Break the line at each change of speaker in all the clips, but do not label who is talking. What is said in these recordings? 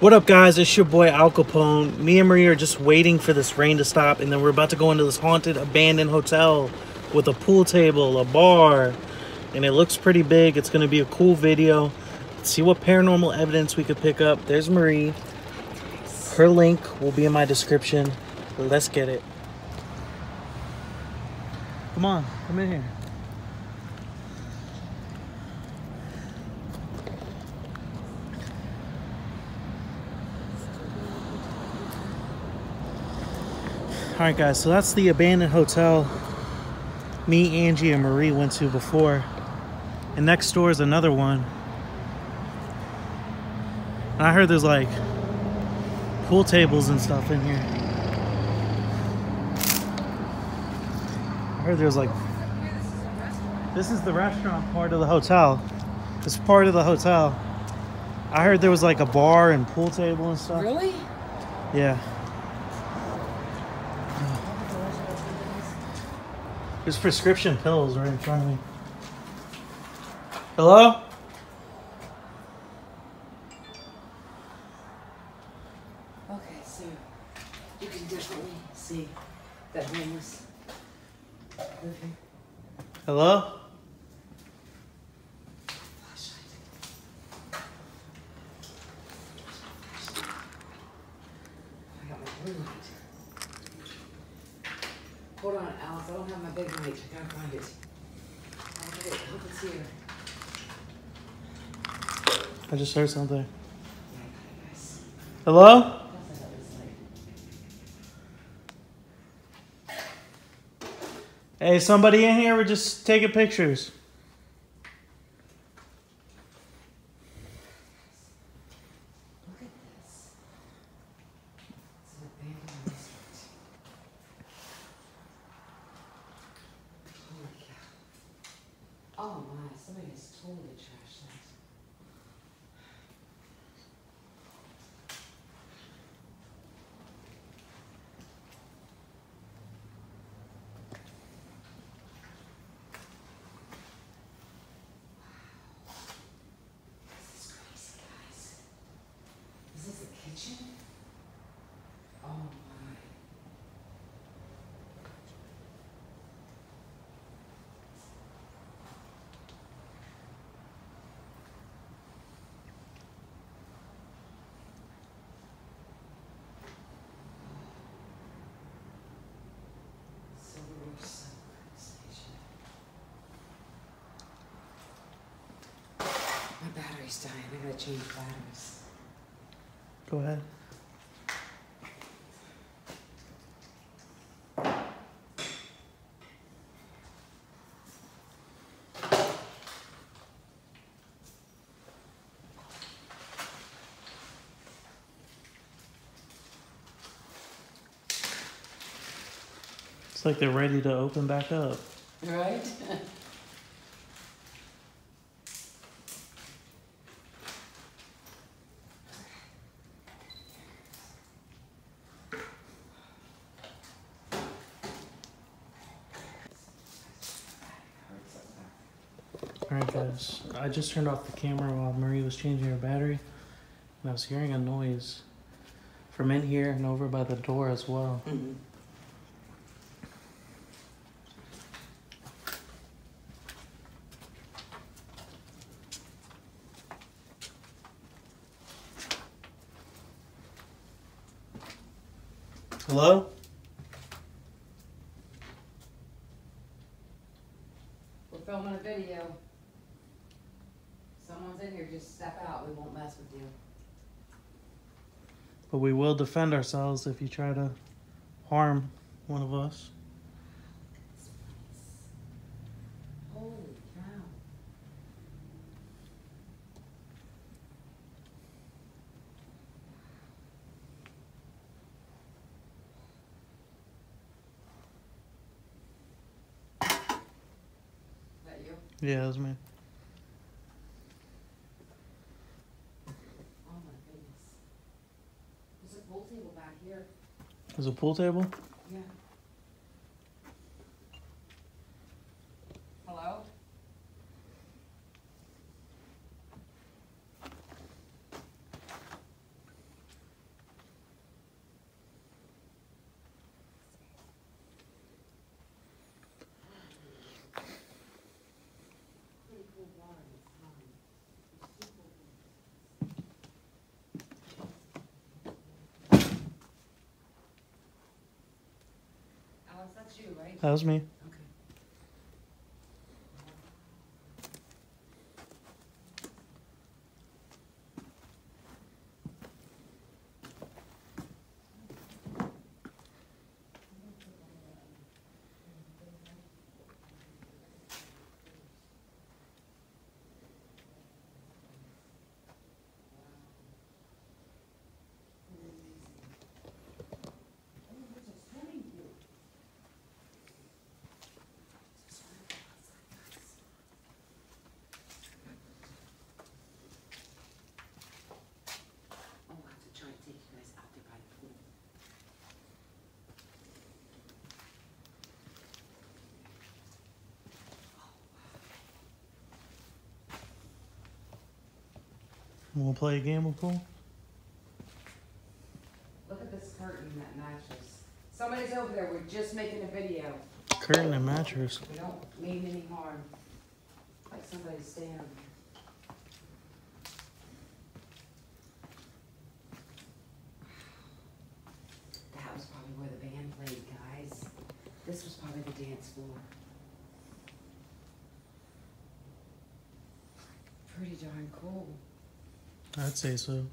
What up, guys? It's your boy Al Capone. Me and Marie are just waiting for this rain to stop, and then we're about to go into this haunted, abandoned hotel with a pool table, a bar, and it looks pretty big. It's gonna be a cool video. Let's see what paranormal evidence we could pick up. There's Marie. Her link will be in my description. Let's get it. Come on, come in here. All right, guys, so that's the abandoned hotel me, Angie, and Marie went to before. And next door is another one. And I heard there's like pool tables and stuff in here. I heard there's like. This is the restaurant part of the hotel. This part of the hotel. I heard there was like a bar and pool table and stuff.
Really?
Yeah. There's prescription pills right in front of me. Hello?
Okay, so you can definitely see that homeless here.
Hello?
Flashlight. I got my blue light. Hold on, Alice. I don't have my big light. I gotta find it. I'll get it. I hope it's here.
I just heard something. Hello? Hey, somebody in here? We're just taking pictures.
Look at this. It's an abandoned restaurant. Holy cow. Oh my, somebody has totally trashed that. This is crazy, guys. Is this the kitchen? Oh my. Silver Ridge Subway Station. My battery's dying. I gotta change batteries.
Go ahead. It's like they're ready to open back up.
Right?
Alright, guys. I just turned off the camera while Marie was changing her battery. And I was hearing a noise from in here and over by the door as well.
Mm-hmm.
Hello?
We're filming a video. Someone's in here, just step out. We won't mess with you.
But we will defend ourselves if you try to harm one of us.
Holy cow. Is that you?
Yeah, that's me.
Oh my goodness. There's a pool table back here.
There's a pool table?
Yeah. Hello? Alice, that's you, right?
That was me. We'll play a game of pool.
Look at this curtain that matches. Somebody's over there, we're just making a video.
Curtain and mattress.
We don't mean any harm. Like somebody's staying. That was probably where the band played, guys. This was probably the dance floor. Pretty darn cool.
I'd say so.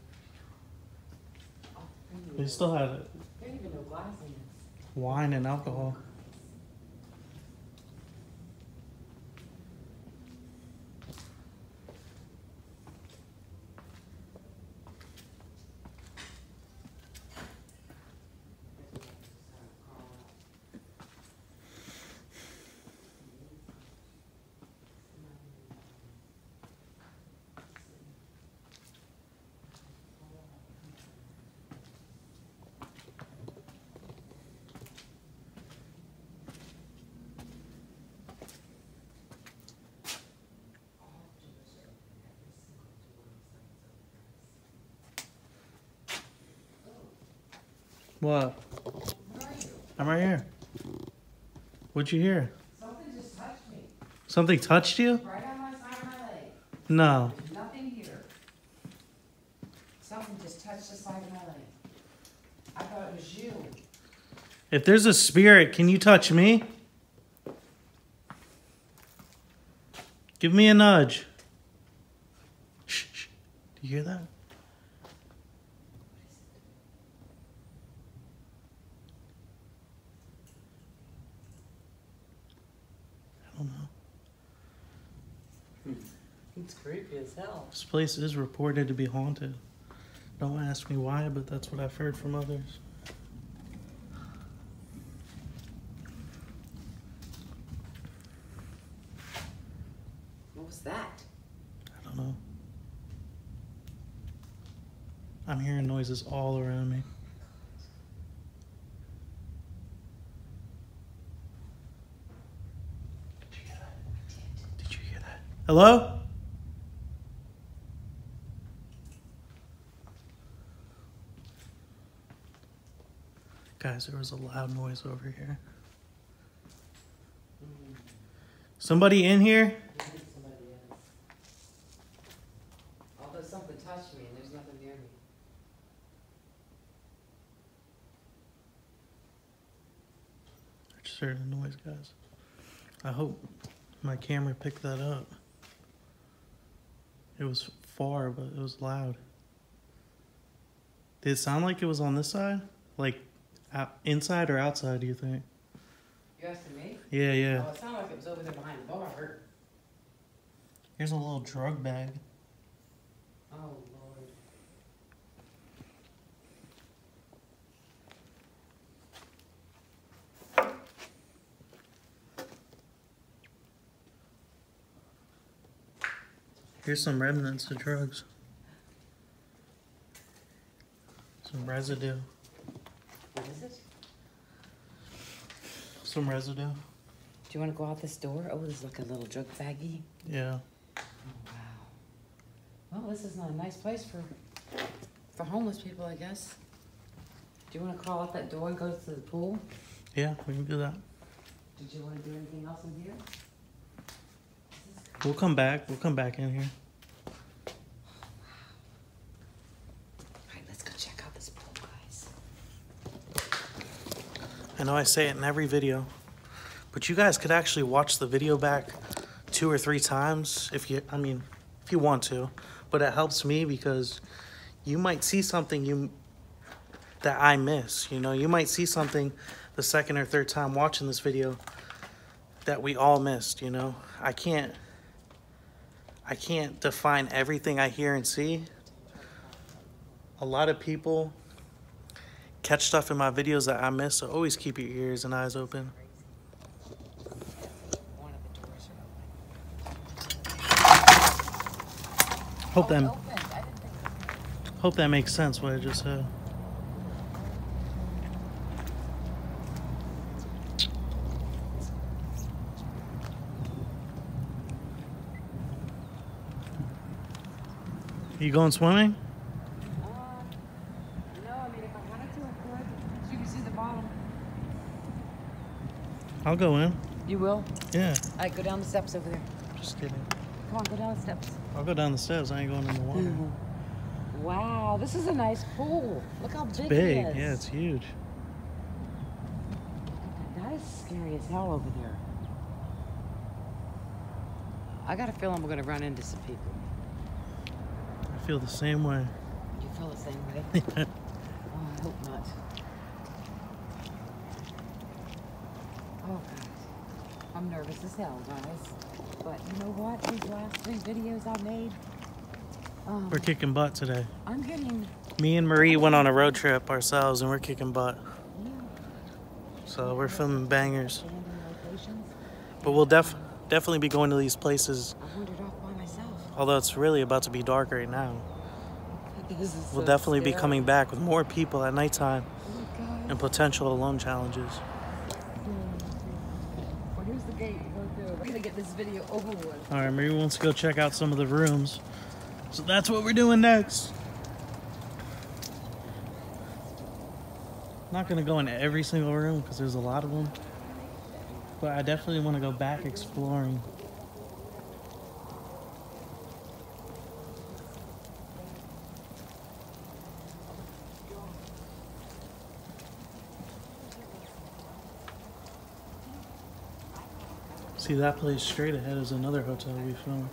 Oh,
They still had it.
There ain't even no glass in this.
wine and alcohol. What?
Where are you?
I'm right here. What'd you hear?
Something just touched me,
Something touched you?
right on my side of my leg.
No.
There's nothing here. Something just touched the side of my leg. I thought it was you.
If there's a spirit, can you touch me? Give me a nudge. Shh, shh. Do you hear that? I don't know.
It's creepy as hell.
This place is reported to be haunted. Don't ask me why, but that's what I've heard from others.
What was that?
I don't know. I'm hearing noises all around me. Did you hear that? Did you hear that? Hello? Guys, there was a loud noise over here. Somebody in here?
Although something touched me and there's nothing near me.
I just heard a noise, guys. I hope my camera picked that up. It was far, but it was loud. Did it sound like it was on this side? Like out, inside or outside, do you think?
You asking me?
Yeah, yeah.
Oh, it sounded like it was over there behind the bar.
Here's a little drug bag.
Oh, Lord.
Here's some remnants of drugs. Some residue.
What is it?
Some residue.
Do you want to go out this door? Oh, there's like a little drug baggie.
Yeah.
Oh, wow. Well, this is not a nice place for for homeless people, I guess. Do you want to crawl out that door and go to the pool?
Yeah, we can do that.
Did you want to do anything else in here?
We'll come back. We'll come back in here.
All right, let's go check out this pool, guys.
I know I say it in every video, but you guys could actually watch the video back two or three times if you, I mean, if you want to. But it helps me because you might see something you that I miss. You know, you might see something the second or third time watching this video that we all missed. You know, I can't. I can't define everything I hear and see. A lot of people catch stuff in my videos that I miss, so always keep your ears and eyes open. Hope that hope that makes sense what I just said. You going swimming?
Uh, no, I mean, if I wanted to, I could. You can see the bottom.
I'll go in.
You will?
Yeah,
All right, go down the steps over there.
just kidding.
Come on, go down the steps.
I'll go down the steps. I ain't going in the water.
Wow, this is a nice pool. Look how big,
Big,
it is.
Big, yeah, it's huge.
That is scary as hell over there. I got a feeling we're gonna run into some people.
I feel the same way.
You feel the same way? oh, I hope not. Oh, God. I'm nervous as hell, guys. But you know what? These last three videos I made, um,
We're kicking butt today.
I'm getting.
Me and Marie went on a road trip ourselves and we're kicking butt.
Yeah,
So we're filming bangers. But we'll def definitely be going to these places,
I wandered off by myself.
although it's really about to be dark right now. We'll
so
definitely be coming back with more people at nighttime
Oh,
and potential alone challenges.
Well, here's the gate to go through. We're gonna get this video over with.
All right, Marie wants to go check out some of the rooms. So that's what we're doing next. Not gonna go into every single room because there's a lot of them. But I definitely want to go back exploring. See that place straight ahead is another hotel we filmed.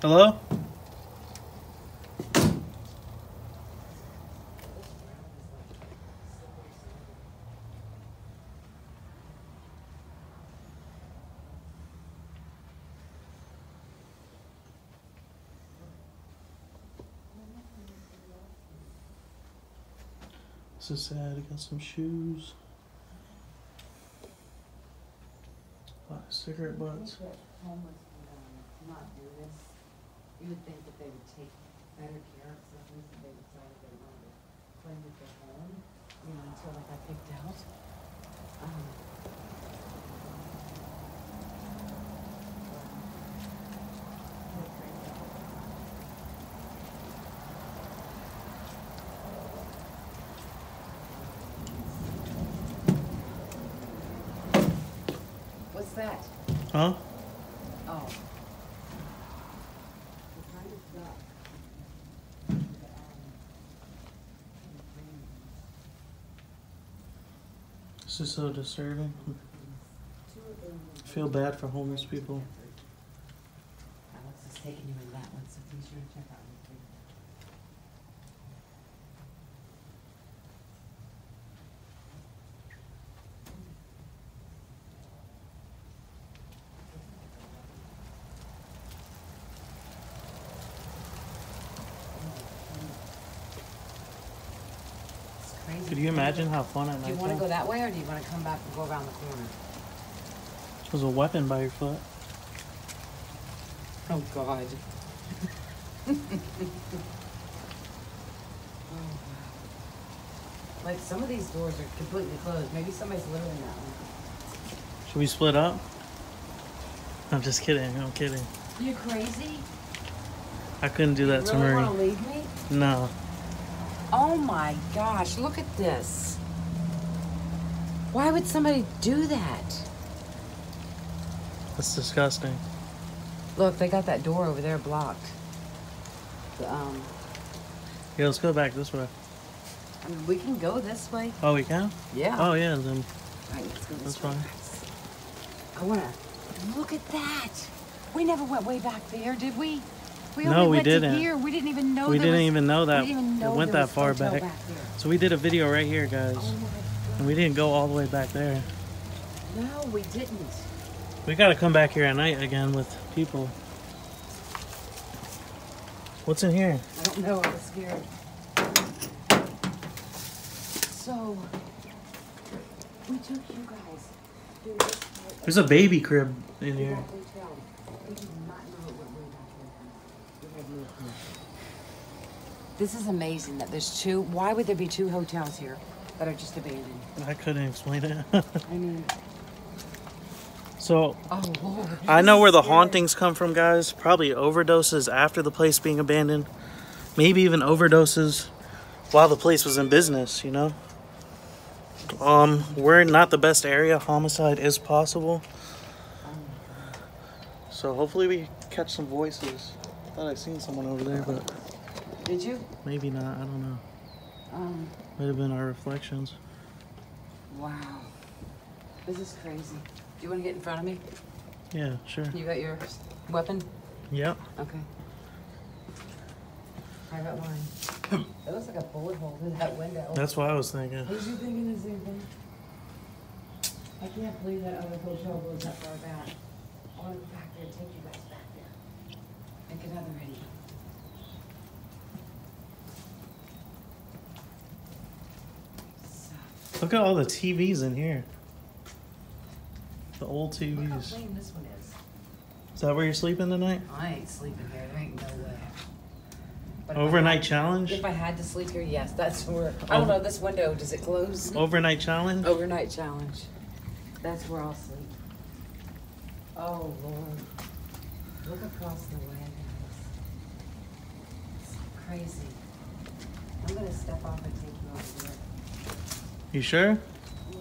Hello? Is sad. I got some shoes. A lot of cigarette butts.
homeless would not do this. You would think that they would take better care of something that they decided they wanted to claim it their home, you know, until they got picked out. Um, they're crazy. What's that?
Huh?
Oh.
This is so disturbing. I feel bad for homeless people.
Alex is taking you in that one, so be sure to check out the three. It's crazy.
Could you imagine how fun at
Do you want to go that way, or do you want to come back and go around the corner?
There's a weapon by your foot.
Oh God. Like some of these doors are completely closed. Maybe somebody's living in that one.
Should we split up? I'm just kidding. I'm kidding.
You crazy?
I couldn't do that
you
to
really
Marie.
want to leave me?
No.
Oh my gosh! Look at this. Why would somebody do that?
That's disgusting.
Look, they got that door over there blocked. The, um,
Yeah, let's go back this way.
I mean, we can go this way.
Oh, we can?
Yeah.
Oh, yeah, then.
Right, let's go this
That's
way.
fine.
I wanna look at that. We never went way back there, did we? We
No, we didn't.
Here. We didn't even know.
we didn't
was-
even know that
we didn't even know
it went that far
hotel
back. So we did a video right here, guys.
Oh
And we didn't go all the way back there.
No, we didn't.
We gotta come back here at night again with people. What's in here?
I don't know. I was scared. So we took you guys through this part
There's a baby crib in here.
That hotel. We did not know it went way back there. We had no clue. This is amazing that there's two. Why would there be two hotels here that are just abandoned?
I couldn't explain it.
I mean,
so
oh Lord.
I know where the
this is scary.
hauntings come from, guys. Probably overdoses after the place being abandoned. Maybe even overdoses while the place was in business, you know? Um, we're not the best area. Homicide is possible. So hopefully we catch some voices. I thought I seen someone over there, but
Did you?
maybe not. I don't know.
Um.
Might have been our reflections.
Wow. This is crazy. Do you want to get in front of me?
Yeah, sure.
You got your weapon?
Yep.
Okay. I got mine. it looks like a bullet hole through that window.
That's what I was thinking.
Was you thinking the same thing? I can't believe that other hotel goes that far back. I want to go back there, and take you guys. Another ready. So,
Look at all the TVs in here. The old
look how
TVs.
clean this one is.
Is that where you're sleeping tonight?
I ain't sleeping here. There ain't no way. But if I
Overnight
had-
challenge?
If I had to sleep here, yes, that's where. I don't know. This window does it close?
Overnight challenge?
Overnight challenge. That's where I'll sleep. Oh Lord, look across the way, crazy. I'm gonna step off and take you over there.
You sure?
Yeah.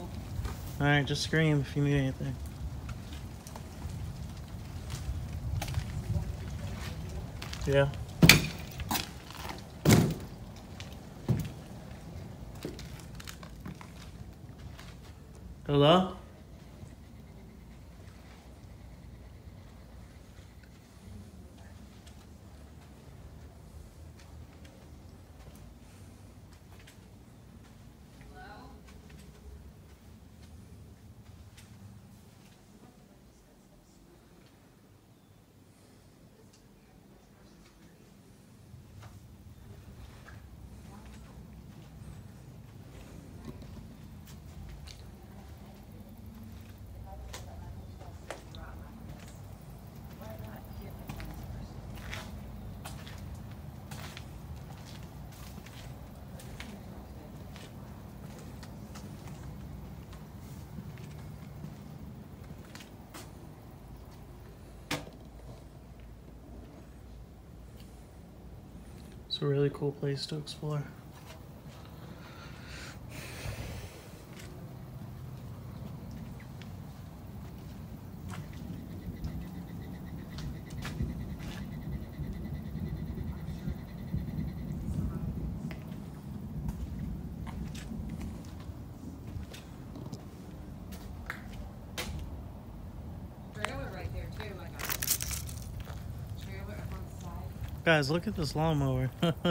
Alright, just scream if you need anything. Yeah. Hello? It's a really cool place to explore.
Trailer right there too, I got. Trailer up on the side.
Guys, look at this lawnmower.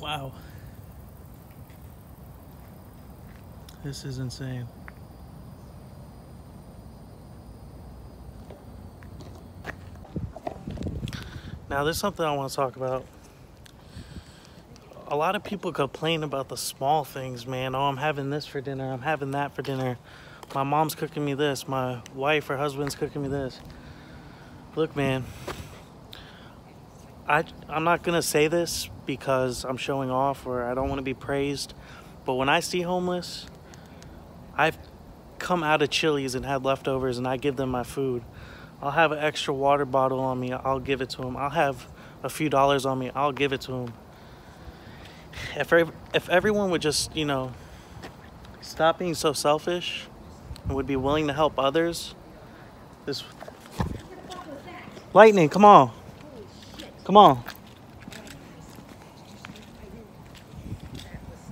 wow. This is insane. Now, there's something I want to talk about. A lot of people complain about the small things, man. Oh, I'm having this for dinner. I'm having that for dinner. My mom's cooking me this. My wife or husband's cooking me this. Look, man. I I'm not gonna say this because I'm showing off or I don't want to be praised, but when I see homeless, I've come out of Chili's and had leftovers and I give them my food. I'll have an extra water bottle on me. I'll give it to them. I'll have a few dollars on me. I'll give it to them. If if everyone would just you know stop being so selfish and would be willing to help others, this lightning, come on, come on,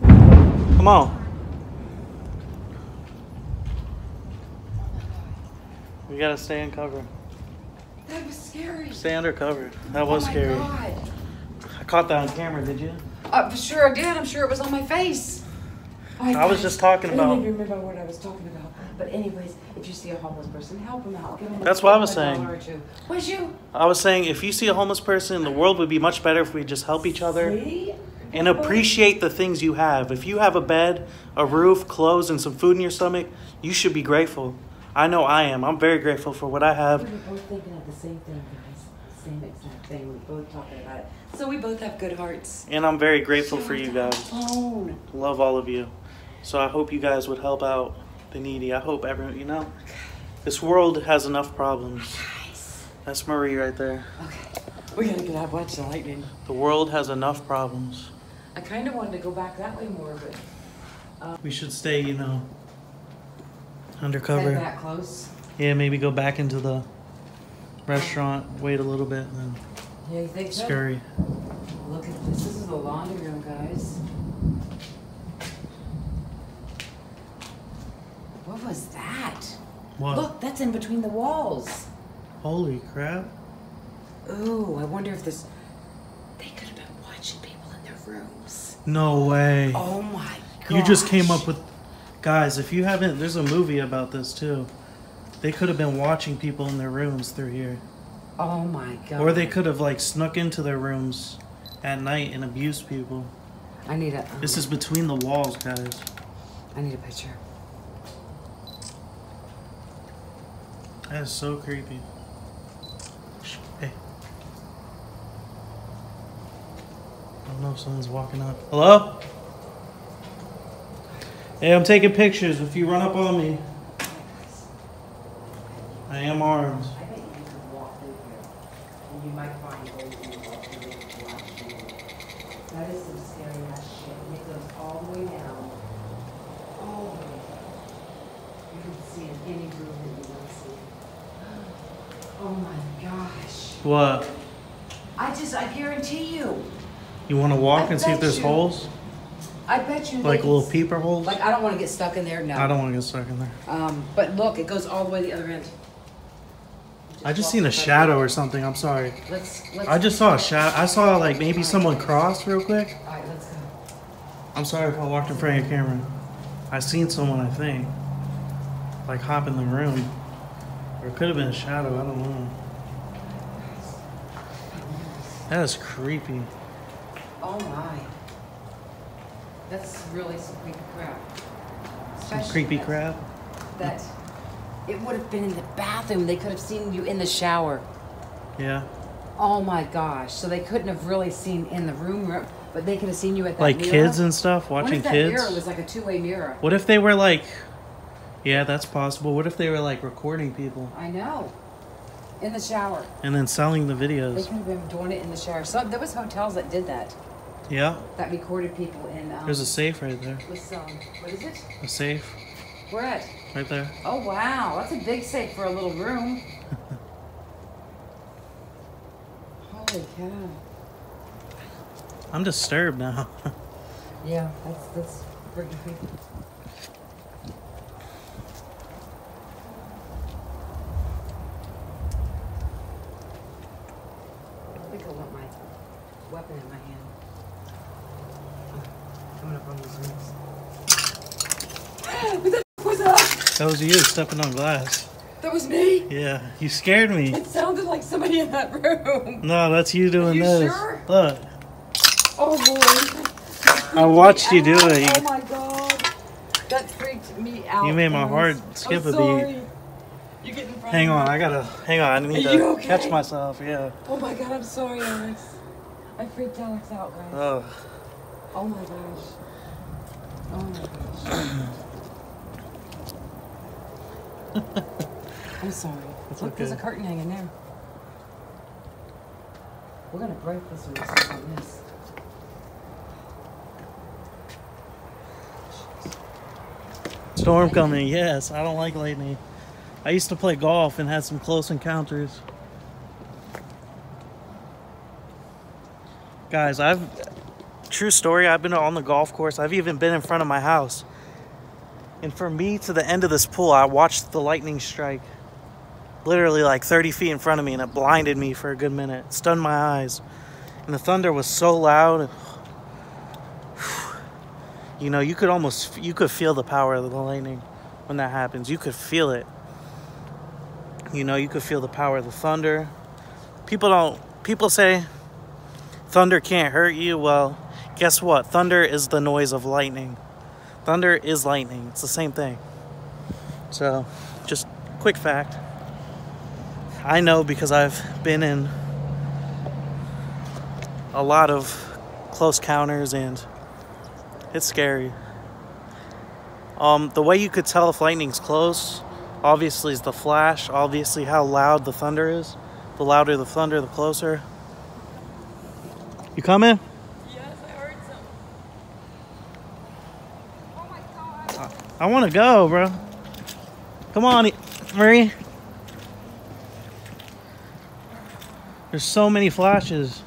come on. We gotta stay in cover.
That was scary.
Stay under cover. That
Oh
was
my
scary.
God.
I caught that on camera. Did you?
Uh, sure I did. I'm sure it was on my face. My
I was just talking
I don't
about-
even remember what I was talking about. But anyways, if you see a homeless person, help them out. Give them a-
That's what I was saying.
Was you?
I was saying if you see a homeless person, the world would be much better if we just help each other
See?
and appreciate the things you have. If you have a bed, a roof, clothes, and some food in your stomach, you should be grateful. I know I am. I'm very grateful for what I have.
were both thinking of the same thing, guys. Same exact thing. We were both talking about it. So we both have good hearts.
And I'm very grateful for you guys.
Phone.
Love all of you. So I hope you guys would help out the needy. I hope everyone, you know, this world has enough problems.
Nice.
That's Marie right there.
Okay. We gotta get out watch the lightning.
The world has enough problems.
I kind of wanted to go back that way more, but um,
We should stay, you know, undercover.
that close.
Yeah, maybe go back into the restaurant, wait a little bit, and then
Yeah, you think so?
scurry.
Look at this. This is the laundry room, guys. What was that?
What?
Look, that's in between the walls.
Holy crap.
Ooh, I wonder if this. They could have been watching people in their rooms.
No way.
Oh my god.
you just came up with. Guys, if you haven't, there's a movie about this too. They could have been watching people in their rooms through here.
Oh my god.
Or they could have, like, snuck into their rooms at night and abused people.
I need a.
This um, is between the walls, guys.
I need a picture.
That is so creepy. Hey. I don't know if someone's walking up. Hello? Hey, I'm taking pictures. If you run up on me, I am armed.
See in any room that you want to see. Oh my gosh.
What?
I just, I guarantee you.
You want to walk
I
and see if there's
you-
holes?
I bet you.
Like little peeper holes?
Like I don't want to get stuck in there. No.
I don't want to get stuck in there.
Um, but look, it goes all the way to the other end.
I just seen a
in front of
shadow or something. I'm sorry.
Let's. let's
I just saw a shadow. I saw like maybe someone crossed real quick.
All right, let's go.
I'm sorry if I walked in front of your camera. I seen someone, I think, like hop in the room. Or it could have been a shadow, I don't know. That is creepy.
Oh my. That's really some creepy crap.
Some creepy
that-
crap.
That it would have been in the bathroom. They could have seen you in the shower.
Yeah.
Oh my gosh. So they couldn't have really seen in the room, room but they could have seen you at that
Like
mirror.
kids and stuff,
what
watching
if that
kids.
mirror was like a two-way mirror?
What if they were like, yeah, that's possible. What if they were like recording people
I know. In the shower.
and then selling the
They
videos?
could have been doing it in the shower. So there was hotels that did that.
Yeah.
That recorded people in um
There's a safe right there.
with um what is it?
A safe
Where at?
right there.
Oh wow, that's a big safe for a little room. Holy cow.
I'm disturbed now.
Yeah, that's that's pretty creepy. I think I want my weapon in my hand. I'm gonna run these rooms. what the f- was that?
was you stepping on glass.
That was me.
Yeah, you scared me.
It sounded like somebody in that room.
No, that's you doing
you
this.
sure?
Look,
Oh boy.
I watched you do
Ow,
it.
Oh my god. That freaked me out.
You made my heart skip
I'm
a beat.
sorry. You get in front
Hang on,
me.
I gotta hang on. I need
Are
to
okay?
catch myself. Yeah.
Oh my god, I'm sorry, Alex. I freaked Alex out, guys.
Oh,
Oh my gosh. Oh my gosh. I'm sorry.
That's
Look, there's a curtain hanging there. We're gonna break this one on this.
Storm coming, yes. I don't like lightning. I used to play golf and had some close encounters. Guys, I've true story, I've been on the golf course. I've even been in front of my house. And from me to the end of this pool, I watched the lightning strike. Literally like 30 feet in front of me, and it blinded me for a good minute. stunned my eyes. And the thunder was so loud. You know, you could almost you could feel the power of the lightning when that happens. You could feel it. You know, you could feel the power of the thunder. People don't people say thunder can't hurt you. Well, guess what? Thunder is the noise of lightning. Thunder is lightning. It's the same thing. So, just quick fact. I know because I've been in a lot of close counters and it's scary. Um, the way you could tell if lightning's close, obviously, is the flash. Obviously, how loud the thunder is. The louder the thunder, the closer. You coming?
Yes, I heard some. Oh my god.
I want to go, bro. Come on, Marie. There's so many flashes.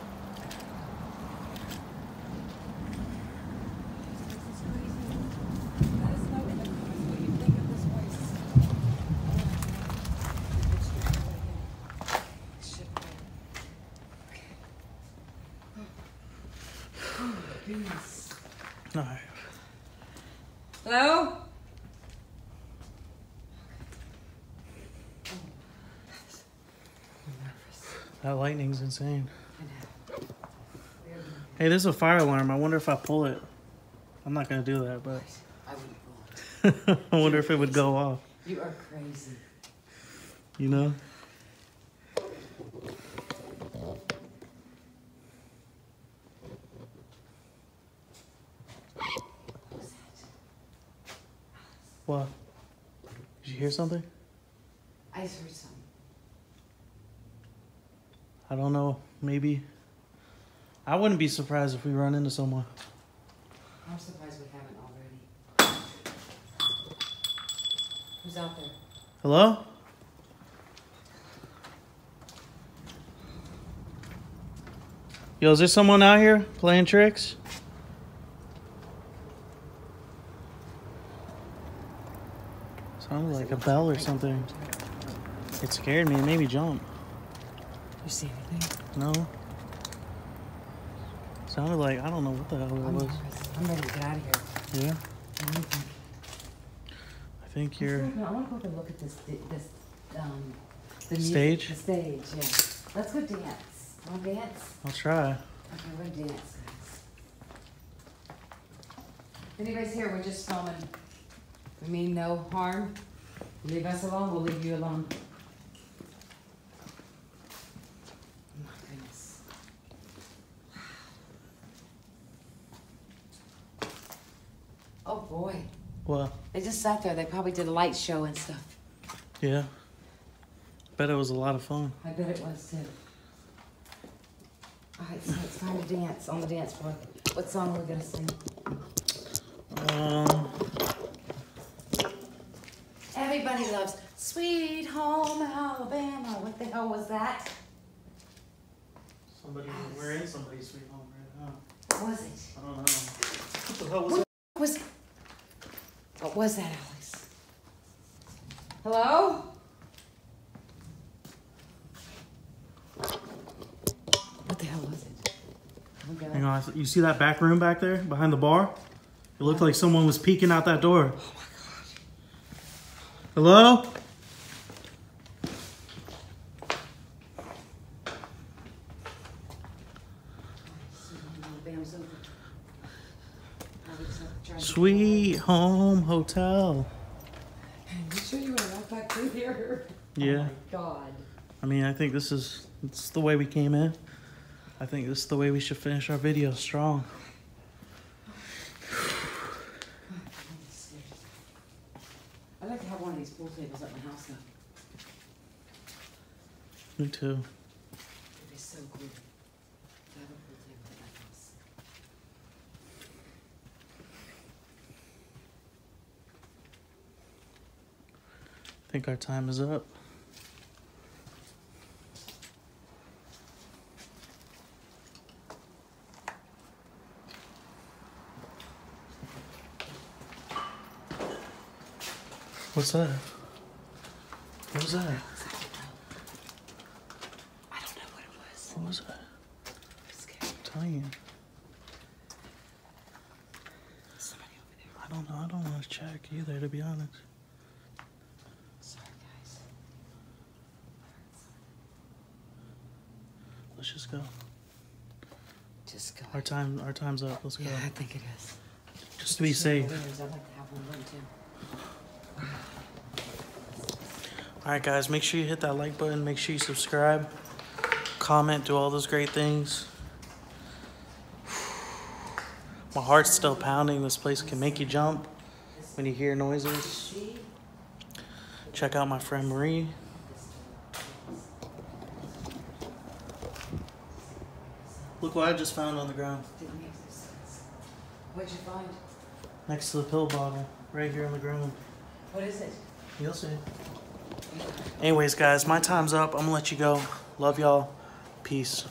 That lightning's insane. Hey, there's a fire alarm. I wonder if I pull it. I'm not gonna do that, but
I wouldn't pull it.
I wonder if it would go off.
You are crazy.
You know?
What was that?
What? Did you hear something?
I just heard something.
I don't know. Maybe. I wouldn't be surprised if we run into someone.
I'm surprised we haven't already. Who's out there?
Hello? Yo, is there someone out here playing tricks? Sounded like a bell or something. It scared me. It made me jump.
You see anything?
No. Sounded like I don't know what the hell
I'm
it was.
nervous. I'm ready to get out of here.
Yeah.
What do you think?
I think you're.
I want to go over look at this, this, um, the music-
Stage?
The stage, yeah. Let's go dance. Want to dance?
I'll try.
Okay, we're gonna dance, guys. If anybody's here, we're just filming. We mean no harm. Leave us alone, we'll leave you alone. Oh my goodness. Oh boy,
What?
they just sat there. They probably did a light show and stuff.
Yeah. Bet it was a lot of fun.
I bet it was too. All right, so it's time to dance on the dance floor. What song are we gonna sing?
Um.
Everybody loves Sweet Home Alabama. What the hell was that?
Somebody. We're in somebody's sweet home right now.
What was it?
I don't know. What the hell was
What
that?
was What was that, Alex? Hello? What the hell was it? Oh
Hang on. You see that back room back there behind the bar? It looked like someone was peeking out that door. Oh, Hello?
Alabama's over. Alex, I'm trying to-
Sweet home hotel.
You sure you want to walk back through here?
Yeah.
Oh my God.
I mean, I think this is it's the way we came in. I think this is the way we should finish our video strong.
I'd like to have one of these pool tables at my house though.
Me too.
It'd be so cool to have a pool table at my house.
Think our time is up. What's that? What was that?
I don't know what it was.
What was that?
I'm scared.
I'm telling you.
Somebody over there.
I don't know. I don't want to check either, to be honest.
Sorry, guys.
Let's just go.
Just go.
Our time. Our time's up. Let's go.
Yeah, I think it is.
Just to be safe.
Chandeliers, I'd like to have one of them too.
All right, guys. Make sure you hit that like button. Make sure you subscribe, comment, do all those great things. My heart's still pounding. This place can make you jump when you hear noises. Check out my friend Marie. Look what I just found on the ground.
What'd you find?
next to the pill bottle, right here on the ground.
What is it?
You'll see. Anyways, guys, my time's up. I'm gonna let you go. Love y'all. Peace.